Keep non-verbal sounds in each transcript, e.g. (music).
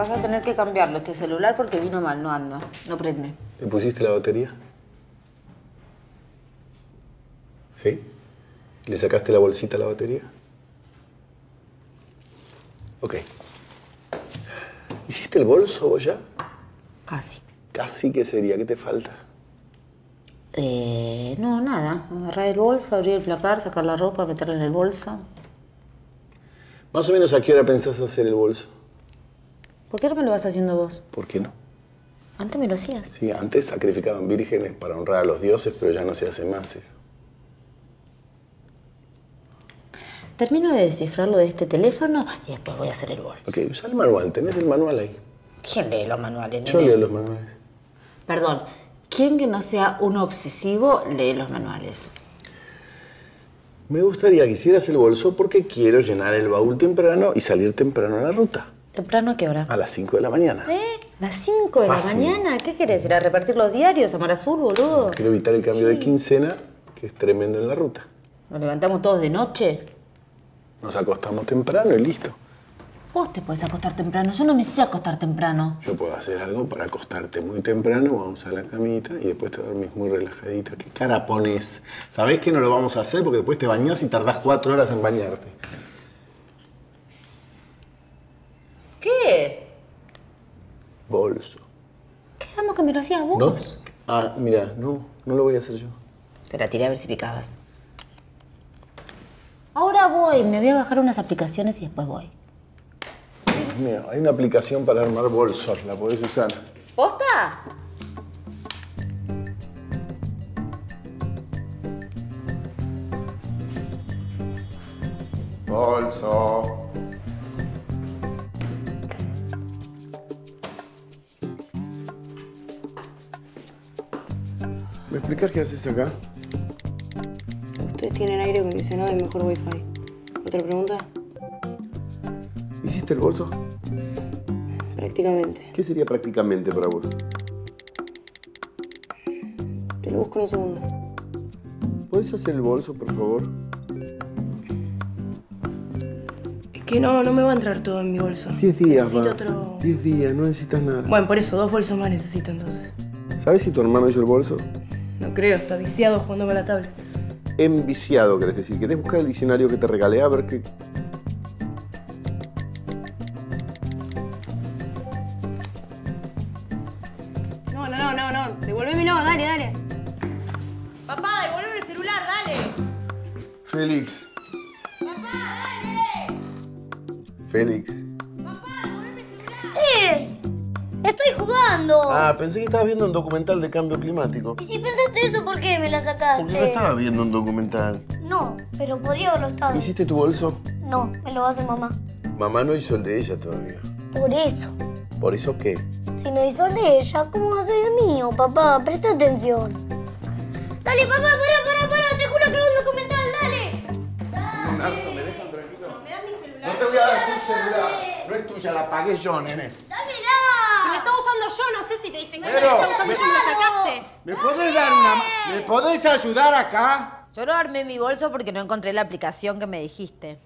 vas a tener que cambiarlo este celular porque vino mal, no anda, no prende. ¿Le pusiste la batería? ¿Sí? ¿Le sacaste la bolsita a la batería? Ok. ¿Hiciste el bolso vos ya? Casi. Casi, ¿qué sería? ¿Qué te falta? Eh, no, nada. Agarrar el bolso, abrir el placar, sacar la ropa, meterla en el bolso. Más o menos a qué hora pensás hacer el bolso. ¿Por qué no me lo vas haciendo vos? ¿Por qué no? Antes me lo hacías. Sí, antes sacrificaban vírgenes para honrar a los dioses, pero ya no se hace más eso. Termino de descifrarlo de este teléfono y después voy a hacer el bolso. Ok, usa el manual. ¿Tenés el manual ahí? ¿Quién lee los manuales? Yo leo los manuales. Perdón, ¿quién que no sea un obsesivo lee los manuales? Me gustaría que hicieras el bolso porque quiero llenar el baúl temprano y salir temprano a la ruta. ¿Temprano a qué hora? A las 5 de la mañana. ¿Eh? ¿Las 5 de Fácil. la mañana? ¿Qué querés? ¿Ir a repartir los diarios a Mar Azul, boludo? Quiero evitar el cambio de quincena, que es tremendo en la ruta. ¿Nos levantamos todos de noche? Nos acostamos temprano y listo. Vos te podés acostar temprano. Yo no me sé acostar temprano. Yo puedo hacer algo para acostarte muy temprano, vamos a la camita y después te dormís muy relajadita. ¿Qué cara pones? Sabés que no lo vamos a hacer porque después te bañás y tardás cuatro horas en bañarte. ¿Qué? Bolso. Quedamos que me lo hacías vos. ¿No? Ah, mira, no, no lo voy a hacer yo. Te la tiré a ver si picabas. Ahora voy. Me voy a bajar unas aplicaciones y después voy. Mira, hay una aplicación para armar bolsos, la podés usar. ¿Posta? Bolso. ¿Me explicas qué haces acá? Ustedes tienen aire acondicionado y mejor wifi. ¿Otra pregunta? ¿Hiciste el bolso? Prácticamente. ¿Qué sería prácticamente para vos? Te lo busco en un segundo. ¿Podés hacer el bolso, por favor? Es que no, no me va a entrar todo en mi bolso. Diez días, Necesito va. otro... Diez días, no necesitas nada. Bueno, por eso, dos bolsos más necesito entonces. ¿Sabes si tu hermano hizo el bolso? No creo, está viciado jugando con la tablet. Enviciado, querés decir. ¿Querés buscar el diccionario que te regalé a ver qué...? No, no, no, no, no. Devolveme, no, dale, dale. Papá, devolveme el celular, dale. Félix. Papá, dale. Félix. ¡Eh! ¡Estoy jugando! Ah, pensé que estabas viendo un documental de cambio climático. Y si pensaste eso, ¿por qué me la sacaste? Porque no estaba viendo un documental. No, pero podría haberlo estado. ¿Hiciste tu bolso? No, me lo hace mamá. Mamá no hizo el de ella todavía. Por eso. ¿Por eso qué? Si no hizo el de ella, ¿cómo va a ser el mío? Papá, presta atención. Dale, papá, para, para, para. Te juro que es un documental, dale. Nardo, ¿me dejan tranquilo? ¿Me das mi celular? No te voy a dar tu celular. No es tuya, la pagué yo, nene. ¡Dámela! La estaba usando yo, no sé si te diste cuenta. Pero, la estaba usando me- y sacaste. ¿Me podés dar una ma- ¿Me podés ayudar acá? Yo no armé mi bolso porque no encontré la aplicación que me dijiste.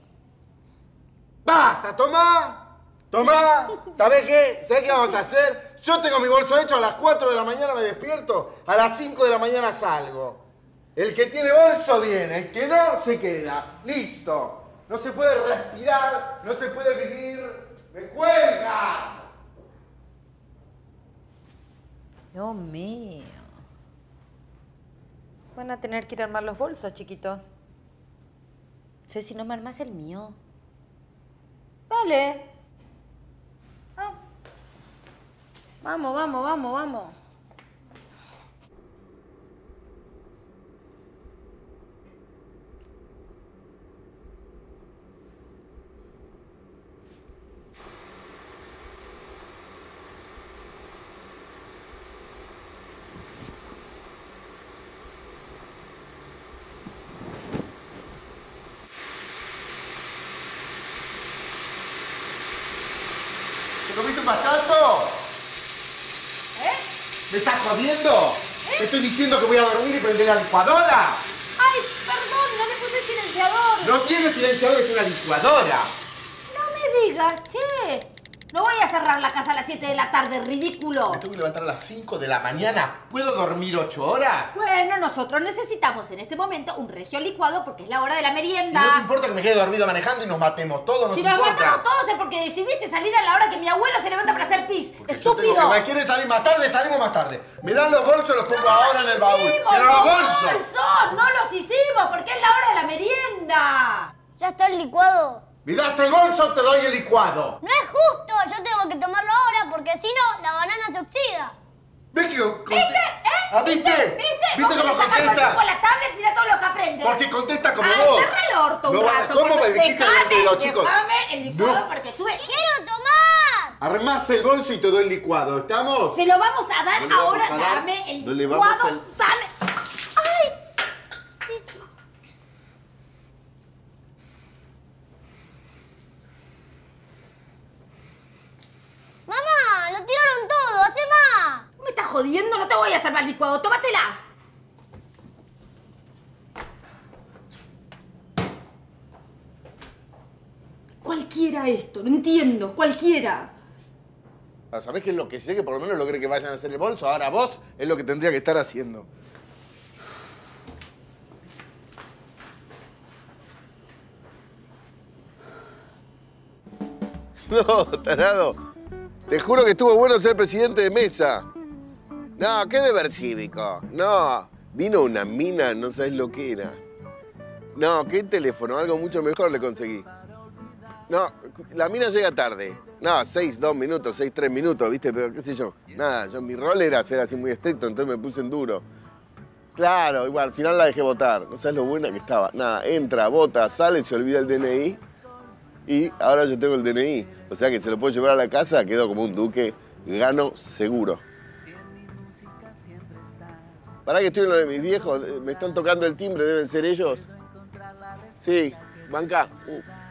¡Basta! ¡Tomá! ¡Tomá! ¿Sabés qué? ¿Sabés qué vamos a hacer? Yo tengo mi bolso hecho, a las 4 de la mañana me despierto, a las 5 de la mañana salgo. El que tiene bolso viene, el que no se queda. ¡Listo! No se puede respirar, no se puede vivir. ¡Me cuelga! Dios mío. Van a tener que ir a armar los bolsos, chiquitos. Sé si no me armas el mío. Dale. Ah. Vamos, vamos, vamos, vamos. ¿Te comiste un pastazo? ¿Eh? ¿Me estás jodiendo? ¿Te estoy diciendo que voy a dormir y prender la licuadora? Ay, perdón, no le puse silenciador. No tiene silenciador, es una licuadora. No me digas, che. Cerrar la casa a las 7 de la tarde, ridículo. Me tengo que levantar a las 5 de la mañana. ¿Puedo dormir 8 horas? Bueno, nosotros necesitamos en este momento un regio licuado porque es la hora de la ¿Y merienda. no te importa que me quede dormido manejando y nos matemos todos? ¿No si nos importa? matamos todos es porque decidiste salir a la hora que mi abuelo se levanta para hacer pis. Porque yo tengo ¡Estúpido! que- ¿Quieres salir más tarde? Salimos más tarde. Me dan los bolsos, los pongo ahora en el baúl. hicimos ¡Quiero los los bolsos! bolsos! ¡No los hicimos porque es la hora de la merienda! ¿Ya está el licuado? ¿Me das el bolso te doy el licuado? No es justo, yo tengo que tomarlo ahora porque si no, la banana se oxida. ¿Ves que con- ¿Viste? ¿Eh? ¿Ah, viste? ¿Viste? ¿Viste cómo el contesta? tiempo la tablet, mira todo lo que aprende. Porque contesta como Ay, vos. cerra el orto un No rato. ¿Cómo me dijiste de los chicos? Dejame el licuado No. porque estuve... ¡Quiero tomar! Armás el bolso y te doy el licuado. ¿Estamos? Se lo vamos a dar No le vamos ahora. a dar. Dame el No le vamos licuado. a- Dame. ¡Ay! Sí, sí. Mamá, lo tiraron todo, hace más. ¿Me estás jodiendo? No te voy a hacer más licuado. Tómatelas. Cualquiera esto, no entiendo, cualquiera. Ah, ¿Sabés qué es lo que sé? Que por lo menos logré que vayan a hacer el bolso. Ahora vos es lo que tendría que estar haciendo. (laughs) No, tarado. Te juro que estuvo bueno ser presidente de mesa. No, qué deber cívico. No, vino una mina, no sabes lo que era. No, qué teléfono, algo mucho mejor le conseguí. No, la mina llega tarde. No, seis, dos minutos, seis, tres minutos, ¿viste? Pero qué sé yo. Nada, yo mi rol era ser así muy estricto, entonces me puse en duro. Claro, igual, al final la dejé votar. No sabes lo buena que estaba. Nada, entra, vota, sale, se olvida el DNI. Y ahora yo tengo el DNI. O sea que se lo puedo llevar a la casa, quedo como un duque. Gano seguro. Para que estoy en lo de mis viejos, me están tocando el timbre, deben ser ellos. Sí, banca. Uh.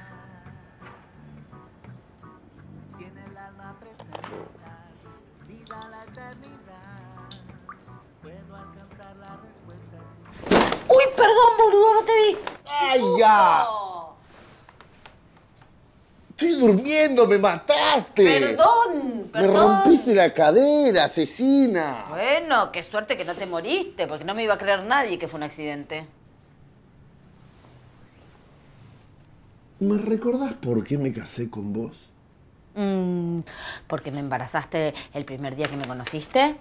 Perdón, boludo, no te vi. ¡Ay, ya! Estoy durmiendo, me mataste. Perdón, Me perdón. rompiste la cadera, asesina. Bueno, qué suerte que no te moriste, porque no me iba a creer nadie que fue un accidente. ¿Me recordás por qué me casé con vos? Mm, porque me embarazaste el primer día que me conociste.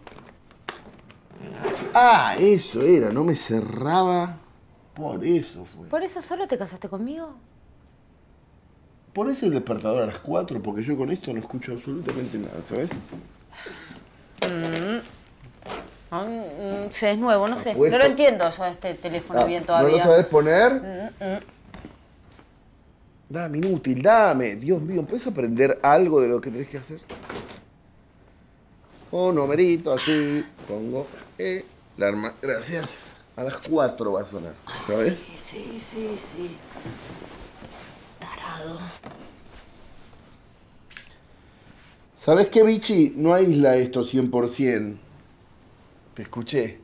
Ah, eso era, no me cerraba. Por eso fue. ¿Por eso solo te casaste conmigo? Por eso el despertador a las 4, porque yo con esto no escucho absolutamente nada, ¿sabes? Ah, mm, sí, es nuevo, no sé. Apuesto. No lo entiendo yo este teléfono Ah, bien ¿No todavía. lo sabes poner? Dame, inútil, dame. Dios mío, ¿puedes aprender algo de lo que tenés que hacer? Un numerito así, pongo eh, la arma. Gracias. A las 4 va a sonar, ¿sabes? Sí, sí, sí. Tarado. ¿Sabes qué, Bichi? No aísla esto 100%. Te escuché.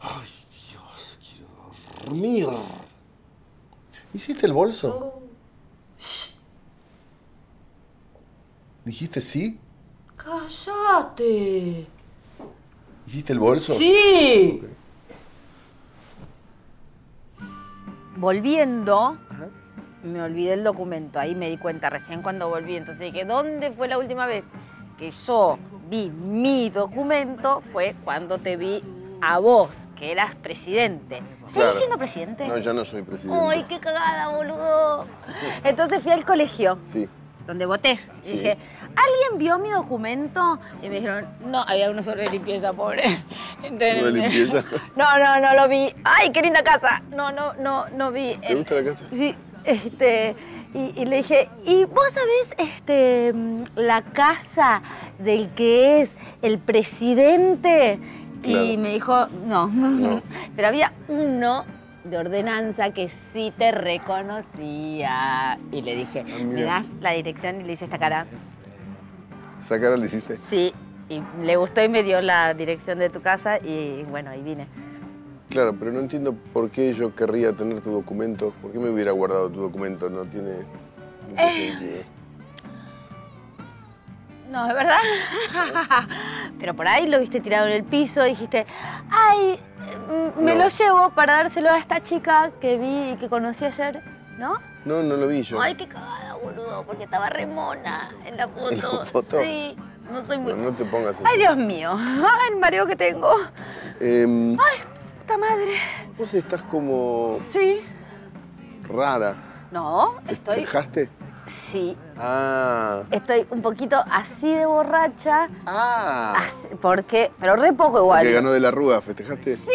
Ay, Dios, quiero dormir. ¿Hiciste el bolso? ¿Dijiste sí? ¡Cállate! ¿Hiciste el bolso? ¡Sí! Volviendo, me olvidé el documento. Ahí me di cuenta recién cuando volví. Entonces dije, ¿dónde fue la última vez que yo vi mi documento? Fue cuando te vi a vos, que eras presidente. ¿Seguís Claro. siendo presidente? No, ya no soy presidente. ¡Ay, qué cagada, boludo! Entonces fui al colegio, Sí. Donde voté. Y dije, ¿alguien vio mi documento? Y me dijeron, no, había uno sobre limpieza, pobre. (laughs) Entonces- ¿Uno de limpieza? (laughs) No, no, no lo vi. ¡Ay, qué linda casa! No, no, no, no vi. ¿Te gusta la casa? Sí, este... Y, y le dije, ¿y vos sabés este, la casa del que es el presidente? Y me dijo, no, (laughs) No. Pero había uno de ordenanza que sí te reconocía. Y le dije, Ah, ¿me das la dirección? Y le hice esta cara. ¿Esa cara le hiciste? Sí. Y le gustó y me dio la dirección de tu casa y bueno, ahí vine. Claro, pero no entiendo por qué yo querría tener tu documento. ¿Por qué me hubiera guardado tu documento? No tiene, no Eh. sentido. No, es verdad. (laughs) Pero por ahí lo viste tirado en el piso, dijiste, ay, me No. lo llevo para dárselo a esta chica que vi y que conocí ayer, ¿no? No, no lo vi yo. Ay, qué cagada, boludo, porque estaba remona en la foto. ¿En la foto? Sí, no soy muy... No, no te pongas así. Ay, Dios mío, (laughs) ay, el mareo que tengo. Em, Puta madre. vos estás como Sí. rara. No, ¿Te estoy... Sí, Ah. estoy un poquito así de borracha, Ah. así- porque... Pero re poco igual. Porque ganó de la Rúa, ¿festejaste? Sí,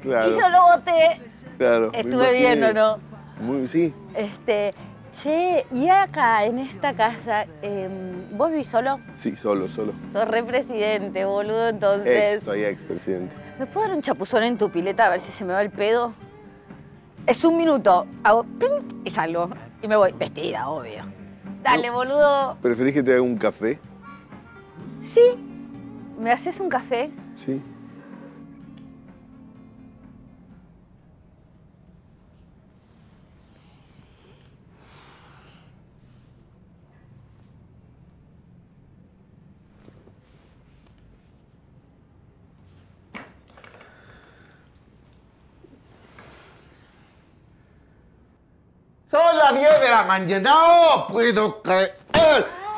Claro. y yo lo voté. Claro. Estuve bien. ¿o no? Muy, sí. Este, che, y acá en esta casa, em, ¿vos vivís solo? Sí, solo, solo. Sos re presidente, boludo, entonces. Ex, soy ex presidente. ¿Me puedo dar un chapuzón en tu pileta a ver si se me va el pedo? Es un minuto, hago y salgo. Y me voy vestida, obvio. Dale, boludo. ¿Preferís que te haga un café? Sí. ¿Me haces un café? Sí. Son las 10 de la mañana. ¡No puedo creer!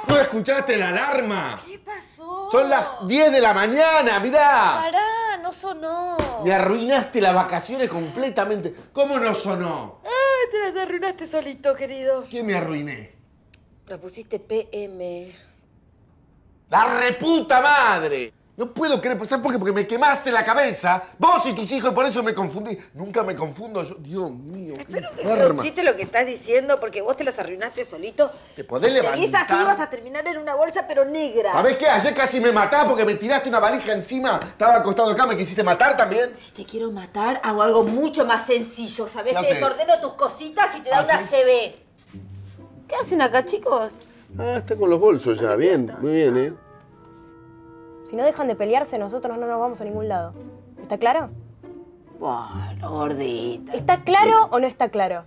¿No escuchaste la alarma? ¿Qué pasó? Son las 10 de la mañana, mirá. Pará, no sonó. Me arruinaste las vacaciones completamente. ¿Cómo no sonó? Ay, te las arruinaste solito, querido. ¿Qué me arruiné? La pusiste PM. ¡La reputa madre! No puedo creer, ¿sabes por qué? Porque me quemaste la cabeza. Vos y tus hijos, y por eso me confundí. Nunca me confundo yo. Dios mío. Espero que sea un chiste lo que estás diciendo, porque vos te las arruinaste solito. ¿Te podés Si seguís levantar? así vas a terminar en una bolsa, pero negra. ¿Sabés qué? Ayer casi me matás porque me tiraste una valija encima. Estaba acostado acá, ¿me quisiste matar también? Si te quiero matar, hago algo mucho más sencillo, ¿sabés? ¿Qué Te desordeno tus cositas y te da ¿Ah, una sí? CB. ¿Qué hacen acá, chicos? Ah, está con los bolsos ya. Bien, muy bien, ¿eh? Si no dejan de pelearse, nosotros no nos vamos a ningún lado. ¿Está claro? Bueno, gordita. ¿Está claro o no está claro?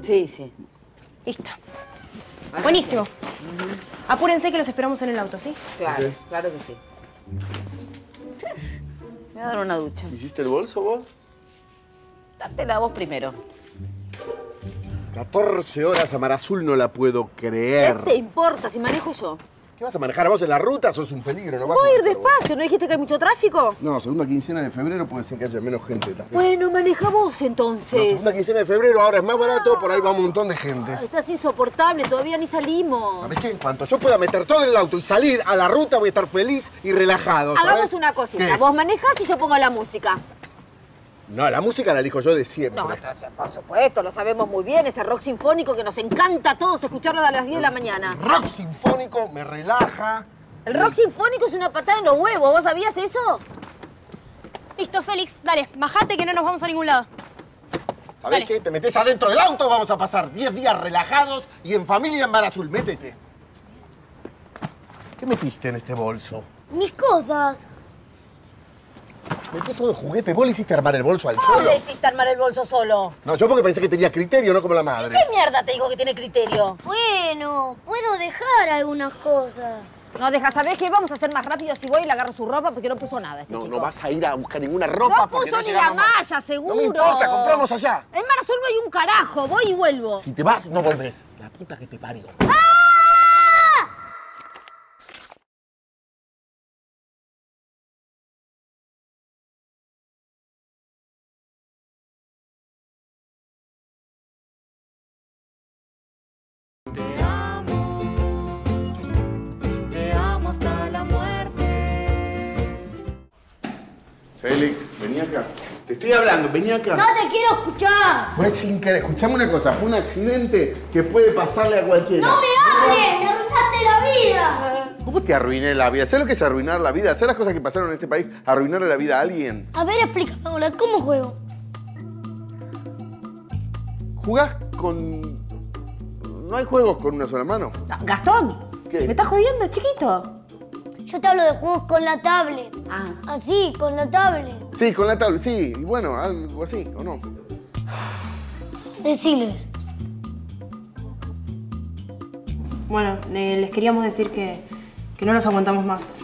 Sí, sí. Listo. Buenísimo. Apúrense que los esperamos en el auto, ¿sí? Claro, claro que sí. Me voy a dar una ducha. ¿Hiciste el bolso vos? Dátela vos primero. 14 horas a Mar Azul no la puedo ¿Qué creer. te importa si manejo yo? ¿Qué vas a manejar vos en la ruta? Sos un peligro, ¿no vas Voy a ir vos. despacio, ¿no dijiste que hay mucho tráfico? No, segunda quincena de febrero puede ser que haya menos gente. también. Bueno, maneja vos No, entonces. segunda quincena de febrero ahora es más barato, por ahí va un montón de gente. Ay, Estás insoportable, todavía ni salimos. ¿Sabes qué? En cuanto yo pueda meter todo en el auto y salir a la ruta, voy a estar feliz y relajado. ¿sabes? Hagamos una cosita. ¿Qué? Vos manejás y yo pongo la música. No, la música la elijo yo de siempre. No, por supuesto, lo sabemos muy bien. Ese rock sinfónico que nos encanta a todos escucharlo a las 10 de la mañana. Rock sinfónico me relaja. El rock sinfónico es una patada en los huevos. ¿Vos sabías eso? Listo, Félix. Dale, bajate que no nos vamos a ningún lado. ¿Sabés Dale. qué? Te metes adentro del auto, vamos a pasar 10 días relajados y en familia en Mar Azul. Métete. ¿Qué metiste en este bolso? Mis cosas. Metí todo de juguete. ¿Vos le hiciste armar el bolso al ¿Cómo solo? le hiciste armar el bolso solo? No, yo porque pensé que tenía criterio, no como la madre. ¿Qué mierda te dijo que tiene criterio? Bueno, puedo dejar algunas cosas. No, deja, ¿sabés qué? Vamos a hacer más rápido si voy y le agarro su ropa porque no puso nada este No, chico. no vas a ir a buscar ninguna ropa No porque puso ni llegamos la más. malla, seguro. No me importa, compramos allá. En Mar Azul no hay un carajo. Voy y vuelvo. Si te vas, no volvés. La puta que te parió. Te acá. No te quiero escuchar. Fue sin querer. Escuchame una cosa, fue un accidente que puede pasarle a cualquiera. No me hables, me arruinaste la vida. ¿Cómo te arruiné la vida? ¿Sabes lo que es arruinar la vida? ¿Sabes las cosas que pasaron en este país? Arruinarle la vida a alguien. A ver, explícame ahora, ¿cómo juego? ¿Jugás con. No hay juegos con una sola mano. No, Gastón, ¿Qué? ¿me estás jodiendo, chiquito? Yo te hablo de juegos con la tablet. Ah. Así, con la tablet. Sí, con la tablet, sí. Y bueno, algo así, ¿o no? Deciles. Bueno, eh, les queríamos decir que, que no los aguantamos más.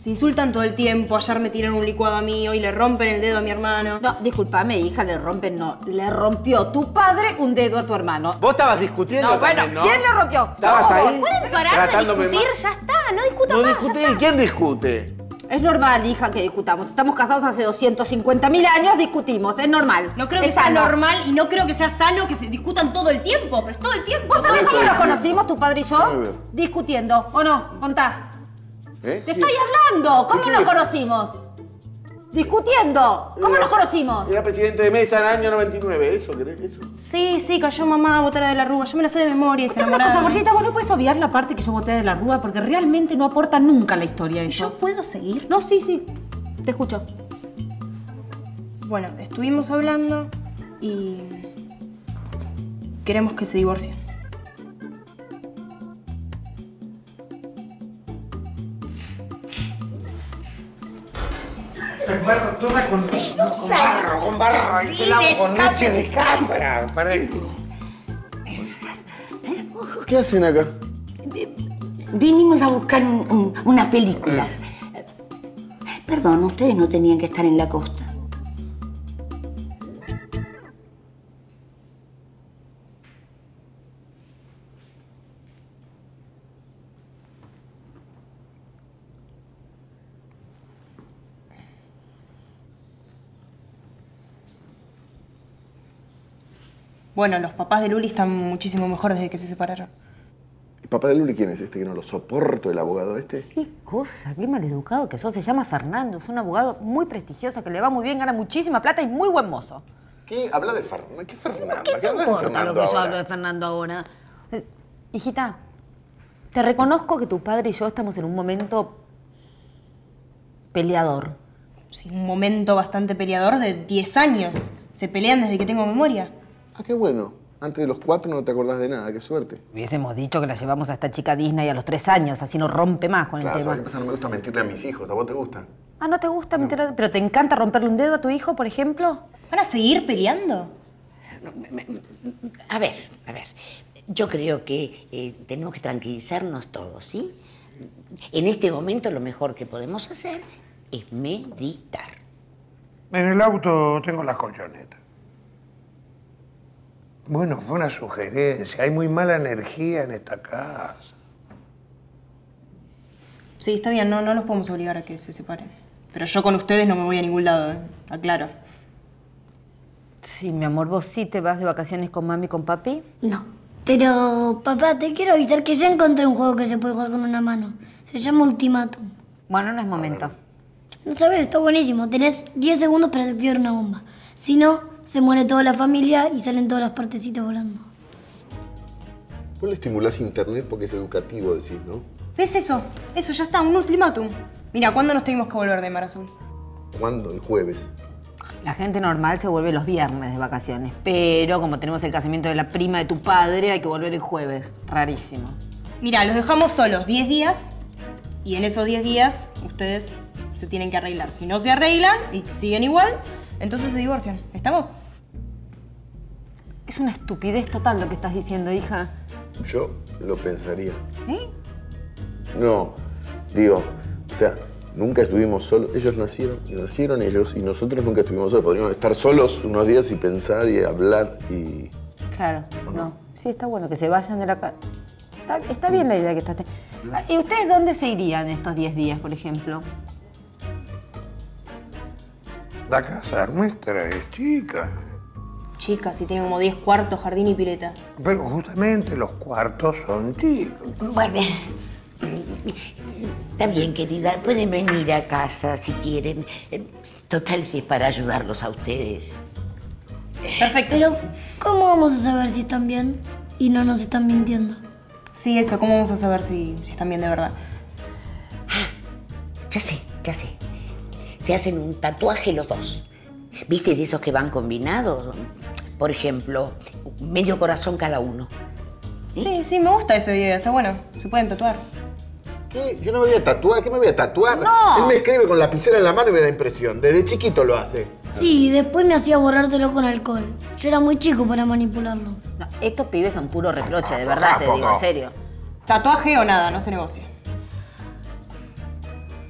Se insultan todo el tiempo, ayer me tiraron un licuado a mí, hoy le rompen el dedo a mi hermano. No, discúlpame, hija, le rompen, no. Le rompió tu padre un dedo a tu hermano. Vos estabas discutiendo No, bueno, ¿no? ¿quién le rompió? ¿Estabas ahí? ¿Pueden parar de discutir? Ya está, no discutan No más. ya discutí. está. ¿Quién discute? Es normal, hija, que discutamos. Estamos casados hace 250 mil años, discutimos. Es normal. No creo que Es sea sano. normal y no creo que sea sano que se discutan todo el tiempo, pero es todo el tiempo. ¿Vos sabés cómo nos conocimos, tu padre y yo? Discutiendo, ¿o no? Contá. ¿Eh? Te estoy hablando. ¿Cómo nos conocimos? Discutiendo. ¿Cómo nos conocimos? Era presidente de mesa en el año 99. ¿Eso querés? ¿Eso? Sí, sí, cayó mamá a botar de la rúa. Yo me la sé de memoria Escuchame una cosa, gordita, vos no puedes obviar la parte que yo boté de la rúa porque realmente no aporta nunca a la historia eso. ¿Yo puedo seguir? No, sí, sí. Te escucho. Bueno, estuvimos hablando y queremos que se divorcien. Barro, toma con, con barro, con barro, y te lavo con leche de cabra. Para ¿Qué hacen acá? Vinimos a buscar un- un- unas películas. Perdón, ustedes no tenían que estar en la costa. Bueno, los papás de Luli están muchísimo mejor desde que se separaron. ¿El papá de Luli quién es este que no lo soporto, el abogado este? Qué cosa, qué maleducado que sos. Se llama Fernando, es un abogado muy prestigioso que le va muy bien, gana muchísima plata y muy buen mozo. ¿Qué? Habla de Fernando. ¿Qué Fernando? ¿Qué te hablas de importa Fernando lo que yo ahora? hablo de Fernando ahora? Hijita, te reconozco que tu padre y yo estamos en un momento peleador. Sí, un momento bastante peleador de 10 años. Se pelean desde que tengo memoria. Ah, qué bueno. Antes de los cuatro no te acordás de nada, qué suerte. Hubiésemos dicho que la llevamos a esta chica Disney a los tres años, así no rompe más con Claro, el ¿sabes tema. pasa? No me gusta mentirle a mis hijos. ¿A vos te gusta? Ah, ¿no te gusta mentir? ¿Pero te encanta romperle un dedo a tu hijo, por ejemplo? ¿Van a seguir peleando? A ver, a ver. Yo creo que eh, tenemos que tranquilizarnos todos, ¿sí? En este momento lo mejor que podemos hacer es meditar. En el auto tengo las colchonetas. Bueno, fue una sugerencia. Hay muy mala energía en esta casa. Sí, está bien, no, no los podemos obligar a que se separen. Pero yo con ustedes no me voy a ningún lado, ¿eh? aclaro. Sí, mi amor, ¿vos sí te vas de vacaciones con mami y con papi? No. Pero, papá, te quiero avisar que ya encontré un juego que se puede jugar con una mano. Se llama Ultimátum. Bueno, no es momento. No sabes, está buenísimo. Tenés 10 segundos para desactivar una bomba. Si no, se muere toda la familia y salen todas las partecitas volando. Vos le estimulás internet porque es educativo, decís, ¿no? ¿Ves eso? Eso, ya está, un ultimátum. Mira, ¿cuándo nos tuvimos que volver de Mar Azul? ¿Cuándo? El jueves. La gente normal se vuelve los viernes de vacaciones, pero como tenemos el casamiento de la prima de tu padre, hay que volver el jueves. Rarísimo. Mira, los dejamos solos 10 días y en esos 10 días ustedes se tienen que arreglar. Si no se arreglan y siguen igual, entonces se divorcian. ¿Estamos? Es una estupidez total lo que estás diciendo, hija. Yo lo pensaría. ¿Eh? No, digo, o sea, nunca estuvimos solos. Ellos nacieron, y nacieron ellos, y nosotros nunca estuvimos solos. Podríamos estar solos unos días y pensar y hablar y... Claro, no. Sí, está bueno que se vayan de la casa. Está, está bien la idea que estás teniendo. ¿Y ustedes dónde se irían estos 10 días, por ejemplo? La casa nuestra es chica. Chicas, si tienen como 10 cuartos, jardín y pileta. Pero justamente los cuartos son chicos. Bueno, está bien, querida. Pueden venir a casa si quieren. Total, si es para ayudarlos a ustedes. Perfecto. Pero, ¿cómo vamos a saber si están bien y no nos están mintiendo? Sí, eso, ¿cómo vamos a saber si, si están bien de verdad? Ya sé, ya sé. Se hacen un tatuaje los dos. ¿Viste de esos que van combinados? Por ejemplo, medio corazón cada uno. Sí, sí, me gusta esa idea, está bueno. Se pueden tatuar. ¿Qué? Yo no me voy a tatuar. ¿Qué me voy a tatuar? No. Él me escribe con lapicera en la mano y me da impresión. Desde chiquito lo hace. Sí, y después me hacía borrártelo con alcohol. Yo era muy chico para manipularlo. No, estos pibes son puro reproche, de verdad, te digo, en serio. Tatuaje o nada, no se negocia.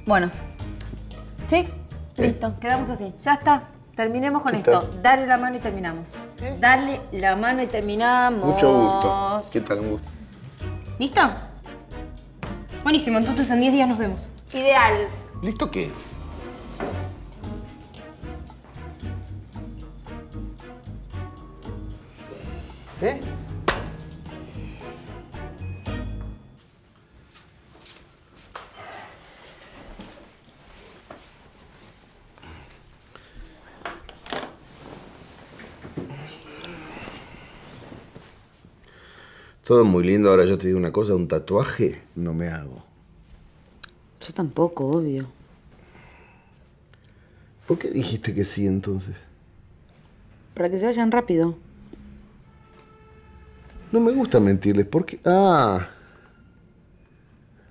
Bueno. ¿Sí? Listo, quedamos así. Ya está. Terminemos con esto. Dale la mano y terminamos. Dale la mano y terminamos. Mucho gusto. ¿Qué tal? Un gusto. ¿Listo? Buenísimo, entonces en 10 días nos vemos. Ideal. ¿Listo qué? ¿Eh? Todo muy lindo, ahora yo te digo una cosa, un tatuaje no me hago. Yo tampoco, obvio. ¿Por qué dijiste que sí entonces? Para que se vayan rápido. No me gusta mentirles, porque... Ah.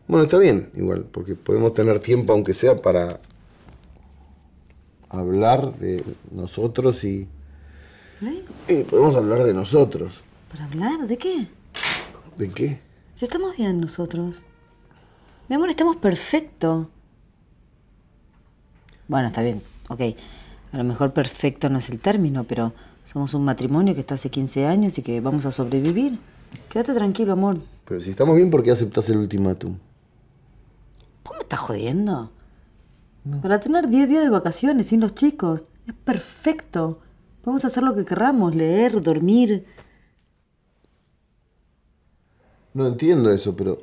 Bueno, está bien, igual, porque podemos tener tiempo, aunque sea, para hablar de nosotros y... ¿Eh? Eh, podemos hablar de nosotros. ¿Para hablar? ¿De qué? ¿De qué? Si estamos bien nosotros. Mi amor, estamos perfecto. Bueno, está bien, ok. A lo mejor perfecto no es el término, pero somos un matrimonio que está hace 15 años y que vamos a sobrevivir. Quédate tranquilo, amor. Pero si estamos bien, ¿por qué aceptás el ultimátum? ¿Vos me estás jodiendo? Para tener 10 días de vacaciones sin los chicos. Es perfecto. Podemos hacer lo que querramos, leer, dormir. No entiendo eso, pero...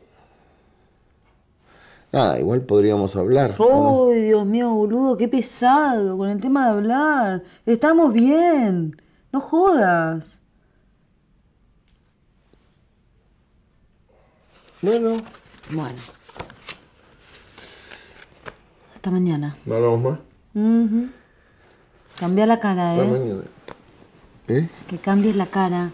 Nada, igual podríamos hablar. ¿o no? ¡Ay, Dios mío, boludo! ¡Qué pesado con el tema de hablar! Estamos bien. No jodas. Bueno, Bueno. Hasta mañana. ¿no hablamos más? Ujú. Cambia la cara, Hasta ¿eh? mañana. ¿Eh? Que cambies la cara.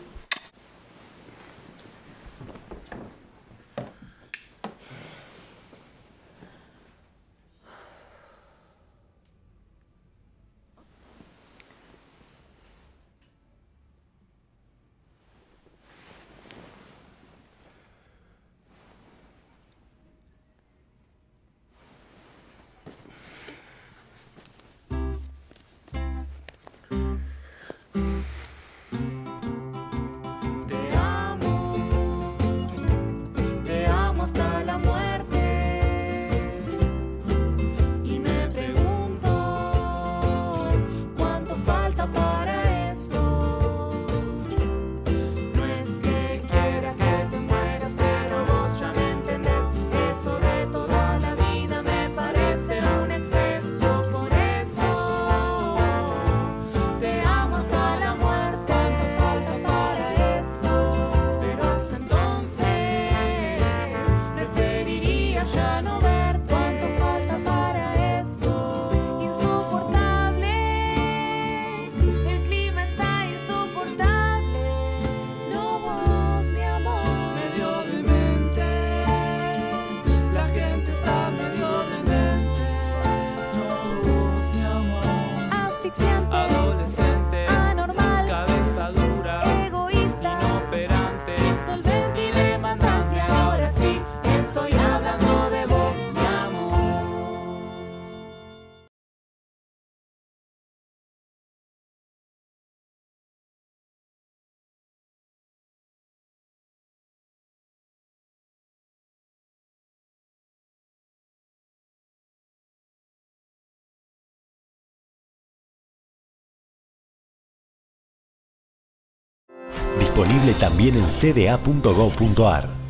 Disponible también en cda.gov.ar.